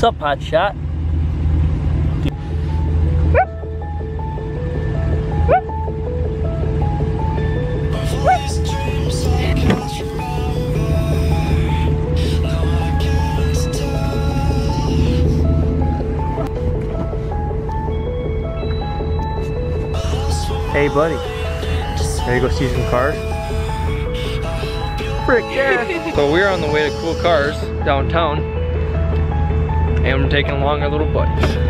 What's up, hot shot? Hey buddy, ready to go see some cars? Frick yeah! so we're on the way to Cool Cars downtown and we're taking along our little buddies.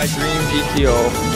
my dream GTO.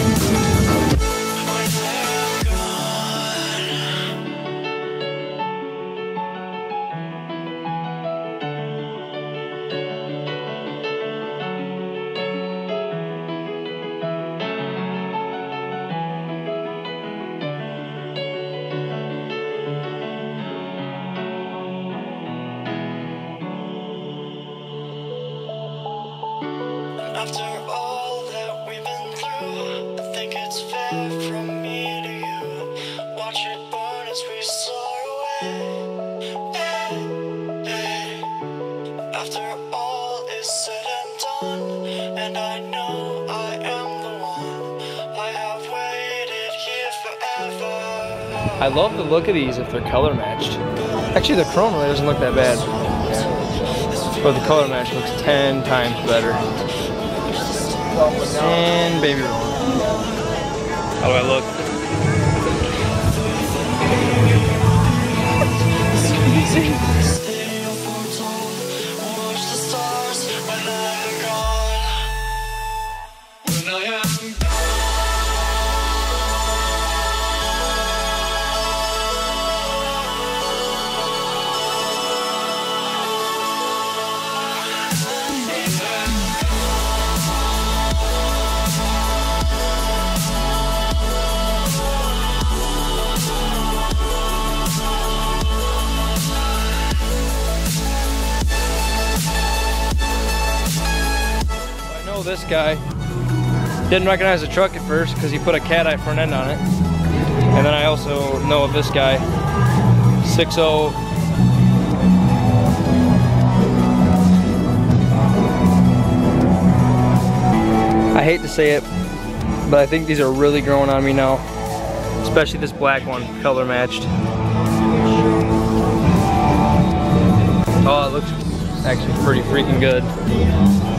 I love the look of these if they're color matched. Actually, the chrome really doesn't look that bad. But the color match looks 10 times better. And baby roll. How do I look? This guy. Didn't recognize the truck at first because he put a cat eye front end on it. And then I also know of this guy, 6.0 I hate to say it, but I think these are really growing on me now. Especially this black one, color matched. Oh, it looks actually pretty freaking good.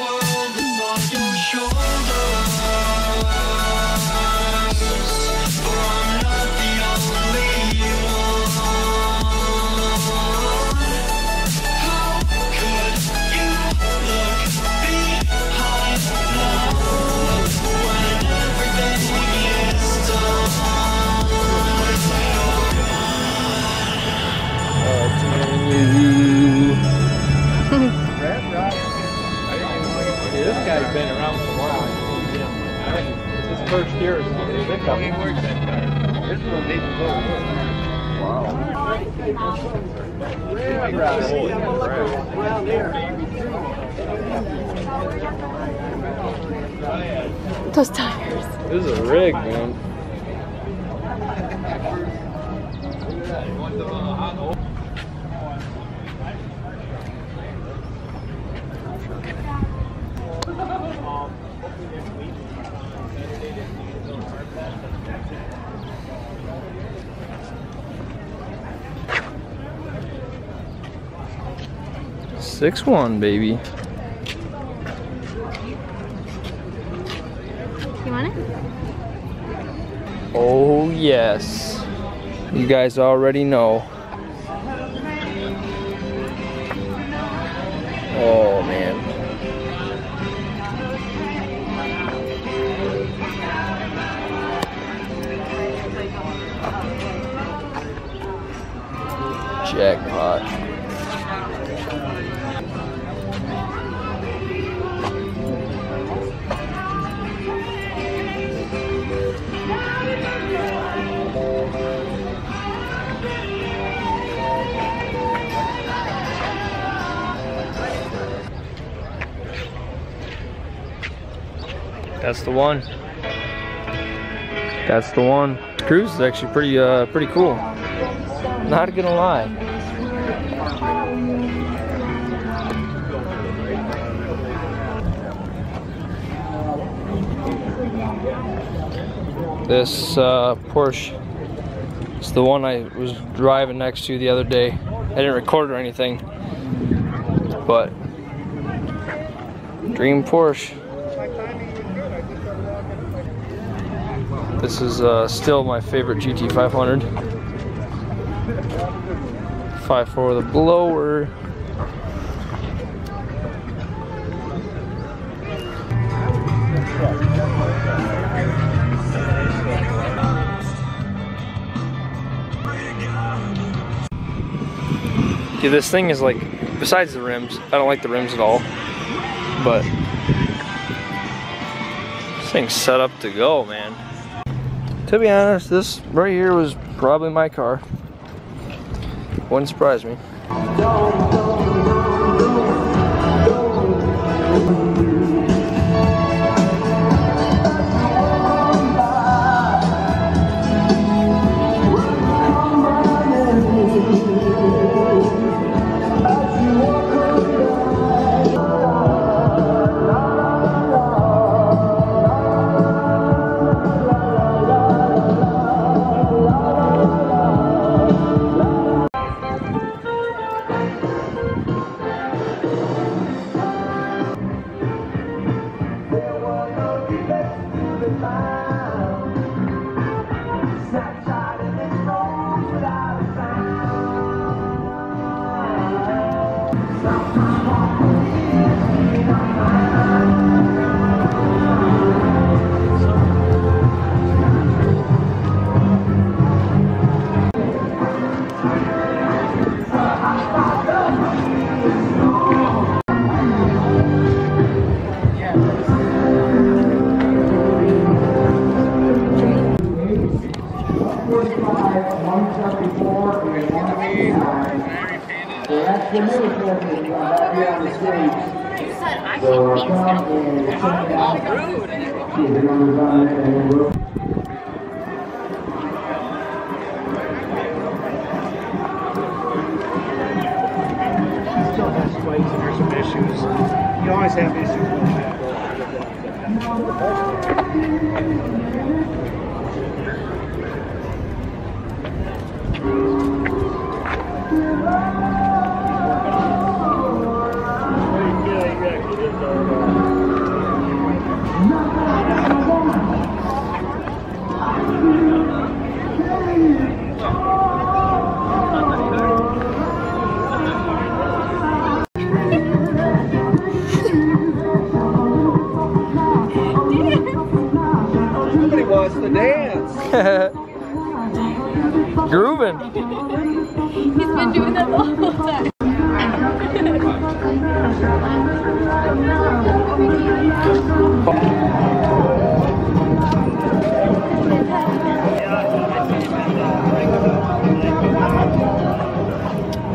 world is on your. first year is pickup. This. Wow. Those tires. This is a rig, man. 6-1, baby. You want it? Oh, yes. You guys already know. Oh, man. Jackpot. The one. That's the one. Cruise is actually pretty uh pretty cool. Not gonna lie. This uh, Porsche is the one I was driving next to the other day. I didn't record or anything, but dream Porsche. This is uh, still my favorite GT500. 5.4 with a blower. Yeah, this thing is like, besides the rims, I don't like the rims at all, but this thing's set up to go, man. To be honest, this right here was probably my car. Wouldn't surprise me. Still has swings and there's some issues. You always have issues with that. He's been doing that the whole time.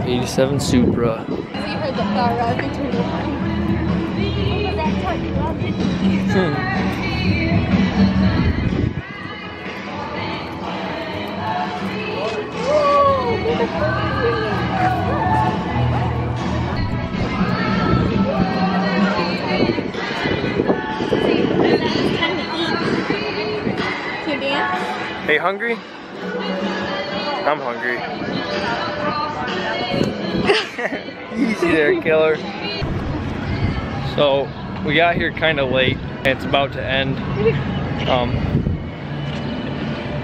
Eighty-seven Supra. Hey, hungry? I'm hungry. Easy there, killer. So we got here kind of late. It's about to end. Um,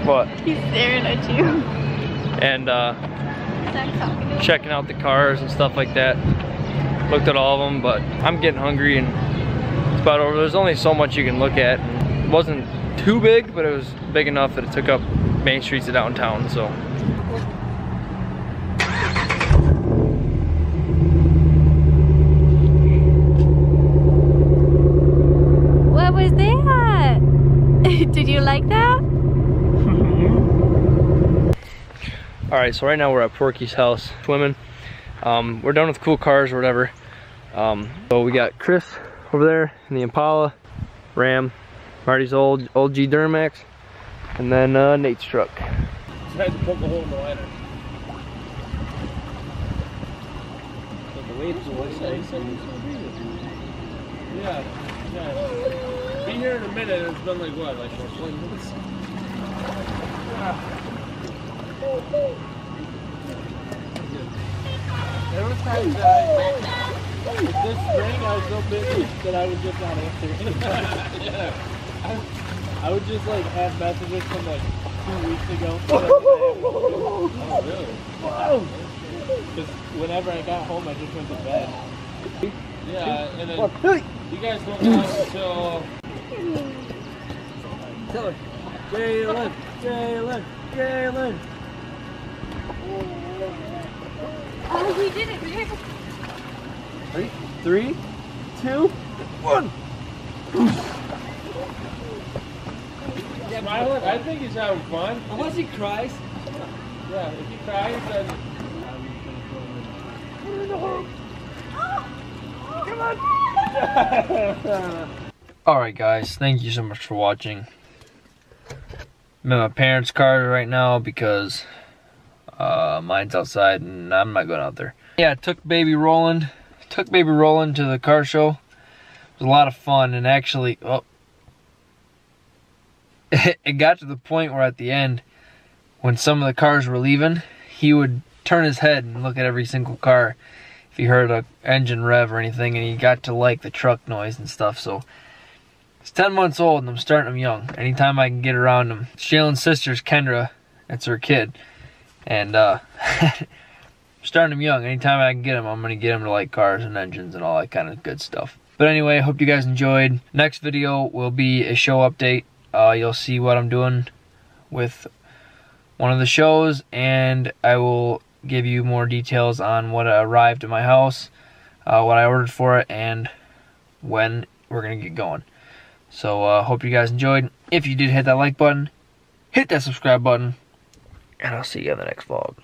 what? He's staring at you. And uh, Zach's talking to him. Checking out the cars and stuff like that. Looked at all of them, but I'm getting hungry and it's about over. There's only so much you can look at. It wasn't too big, but it was big enough that it took up main streets of downtown. So What was that? Did you like that? All right, so right now we're at Porky's house swimming. Um, we're done with cool cars or whatever. Um, so we got Chris over there in the Impala, Ram, Marty's old old G Duramax, and then uh, Nate's truck. I had to poke a hole in the ladder. But the waves were Yeah, yeah. Be here in a minute. It's been like what, like 20 minutes? There was times that I, with this ring, I was so busy that I would just not answer. yeah. I, I would just like have messages from like two weeks ago. oh, really? Because whenever I got home, I just went to bed. Yeah, and then you guys don't know until. Tell her. Jalen, Jalen, Jalen. Oh, we did it. We did it. Ready? Three, two, one. Smiling, I think he's having fun. Oh, Unless he cries. Yeah, if he cries, then. Alright guys, thank you so much for watching. I'm in my parents' car right now because uh, mine's outside and I'm not going out there. Yeah, took baby Rolland, took baby Rolland to the car show. It was a lot of fun and actually, oh, it got to the point where at the end, when some of the cars were leaving, he would turn his head and look at every single car if he heard a engine rev or anything and he got to like the truck noise and stuff. So it's 10 months old and I'm starting him young. Anytime I can get around him. Jalen's sister's Kendra that's her kid and uh starting them young. Anytime I can get them, I'm gonna get them to like cars and engines and all that kind of good stuff. But anyway I hope you guys enjoyed. Next video will be a SHO update. Uh, you'll see what I'm doing with one of the SHOs and I will give you more details on what arrived at my house, uh, what I ordered for it, and when we're going to get going. So, uh, hope you guys enjoyed. If you did hit that like button, hit that subscribe button, and I'll see you in the next vlog.